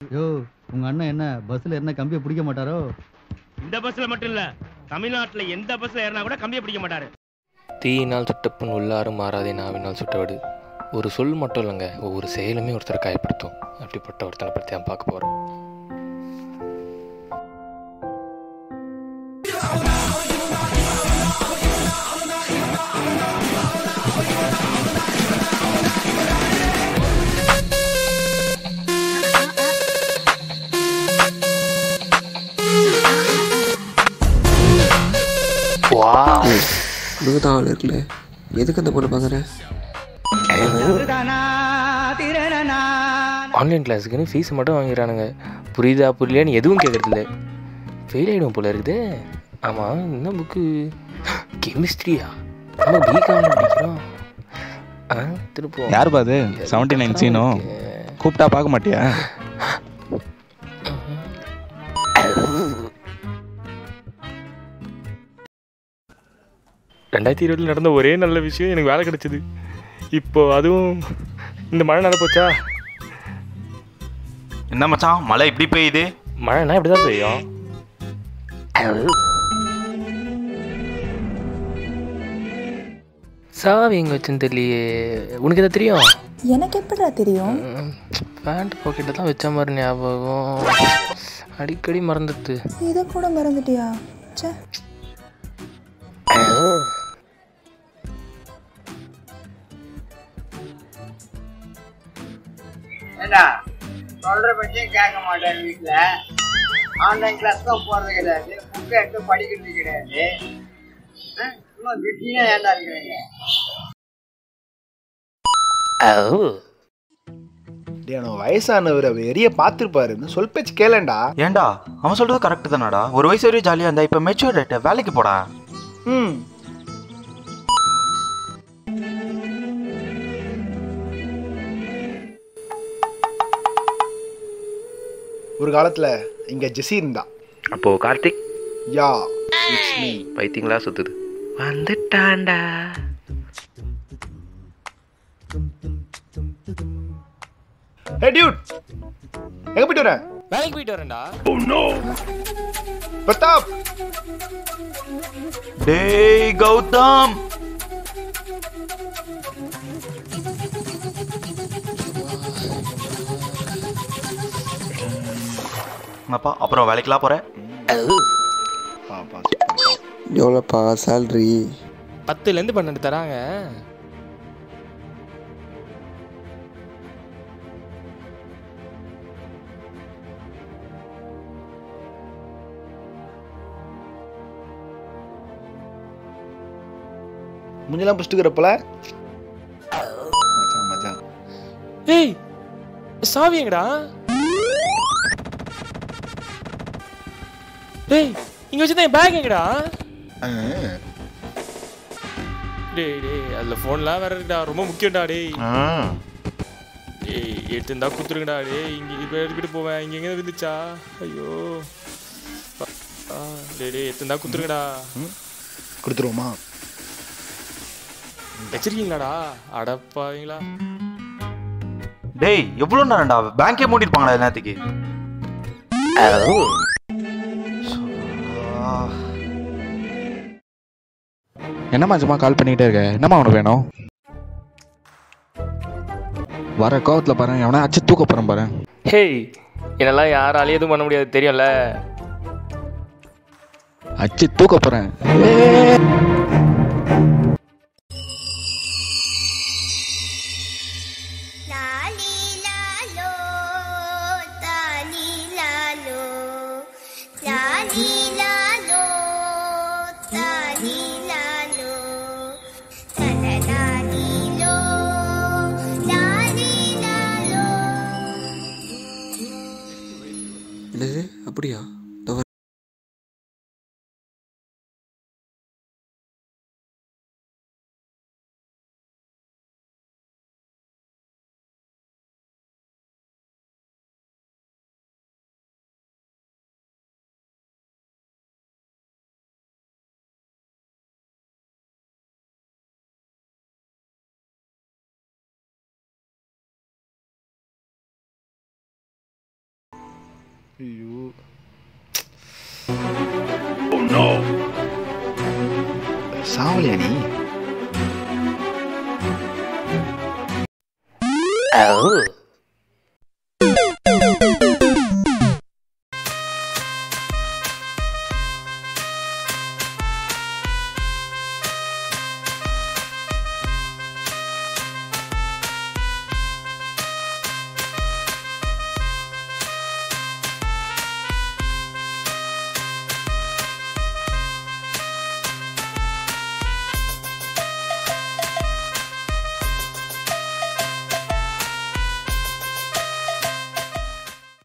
யோ உங்க அண்ணன் என்ன பஸ்ல என்ன கம்பியை பிடிக்க மாட்டாரோ? இந்த பஸ்ல மட்டும் இல்ல தமிழ்நாட்டுல எந்த பஸ்ல ஏறினா கூட கம்பியை பிடிக்க மாட்டாரு. தீயினால் சுட்டப்புண் உள்ளாரும் மாறாதே நாவினால் சுட்டவடு. ஒரு சொல் மட்டும் இல்லைங்க ஒவ்வொரு செயலுமே ஒருத்தரை காயப்படுத்தும். அப்படிப்பட்ட ஒருத்தனை பற்றி தான் பார்க்க போகிறோம் வா உனக்கு தான் ஆள் இருக்குல்ல. எதுக்கு அந்த பொண்ணு பார்க்குற? ஆன்லைன் கிளாஸுக்குன்னு ஃபீஸ் மட்டும் வாங்கிடுறானுங்க. புரியுதா புரியலையான்னு எதுவும் கேட்குறதில்ல ஃபெயில் ஆகிடும் போல இருக்குது. ஆமாம் என்ன புக்கு கெமிஸ்ட்ரியா நம்ம பிகாம் படிக்கிறோம். ஆ திருப்போம். யார் பாது செவன்டி நைன் சீனும் கூப்பிட்டா பார்க்க மாட்டியா? ரெண்டாயிரத்தி இருபதில் நடந்த ஒரே நல்ல விஷயம் எனக்கு வேலை கிடைச்சிது. இப்போ அதுவும் இந்த மழை நட போச்சா? என்ன மச்சான் மழை இப்படி பெய்யுது? மழைனா இப்படி தான் பெய்யும். சாவி எங்கே வச்சுன்னு தெரியலையே. உனக்கு எதாவது தெரியும்? எனக்கு எப்படிடா தெரியும்? பேண்ட் பாக்கெட்டில் தான் வச்ச மாதிரி ஞாபகம். அடிக்கடி மறந்துட்டு. இதை கூட மறந்துட்டியா? ச்சே. ஏண்டா? சொல்ற பற்றியும் கேட்க மாட்டார் வீட்டில் ஆன்லைன் கிளாஸ்க்கும் போகிறது கிடையாது. புக்கை எடுத்து படிக்கிறது கிடையாது? சும்மா விட்டினா ஏன்டா இருக்கிறீங்க? வயசானவர் அவர் எரிய பார்த்துருப்பாரு. சொல் பேச்சு கேளண்டா ஏன்டா அவன் சொல்றது கரெக்ட் தானடா. ஒரு வயசு வரையும் ஜாலியாக இருந்தா இப்போ மெச்சூர் வேலைக்கு போடா. ம். ஒரு காலத்துல இங்க ஜெசி இருந்தா. அப்போ கார்த்திக்? யா இட்ஸ் மீ பைத்தியங்களா சுத்துது. வந்துட்டான்டா. ஹே டியூட் எங்க போயிட்டு வரேன் வேலைக்கு போயிட்டு வரேன்டா. பிரதாப். டேய் கௌதம். அப்பா அப்புறம் வேலைக்கெல்லாம் போகிறேன் எவ்வளோப்பா சேல்ரி பத்துலேருந்து பன்னெண்டு தராங்க. முஞ்செல்லாம் பிடிச்சிக்கிறப்பல மச்சான் மச்சான் ஏய் சாவி எங்கடா? டேய் இங்க வச்சிருந்த என் பேக் எங்கடா? டேய் டேய் அதுல போன்லாம் வேற இருக்குடா ரொம்ப முக்கியம்டா டேய். டேய் எடுத்துருந்தா குத்துருங்கடா டேய். இங்க இப்ப எடுத்துட்டு போவேன். இங்க எங்க விழுந்துச்சா ஐயோ. டேய் டேய் எடுத்துருந்தா குத்துருங்கடா கொடுத்துருவோமா? வச்சிருக்கீங்களாடா? அடப்பாவீங்களா டேய் எவ்வளோ நேரம்டா? பேங்கே மூடிருப்பாங்கடா நேரத்துக்கு என்னம்மா சும்மா கால் பண்ணிக்கிட்டே இருக்க? என்னம்மா உனக்கு வேணும்? வர கோவத்தில் பாரு எவனா அச்சு தூக்க போகிறேன் பாரு. ஹேய் என்னெல்லாம் யாராலையும் எதுவும் பண்ண முடியாது தெரியும்ல? அச்சு தூக்க போகிறேன் என்னது அப்படியா? ஐயோ சாவலியா நீ ஓ